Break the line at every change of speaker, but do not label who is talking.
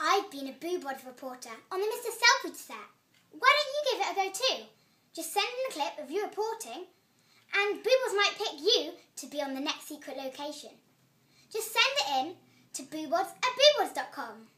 I've been a Boobod reporter on the Mr. Selfridge set. Why don't you give it a go too? Just send in a clip of you reporting and Boobods might pick you to be on the next secret location. Just send it in to boobods at boobods.com.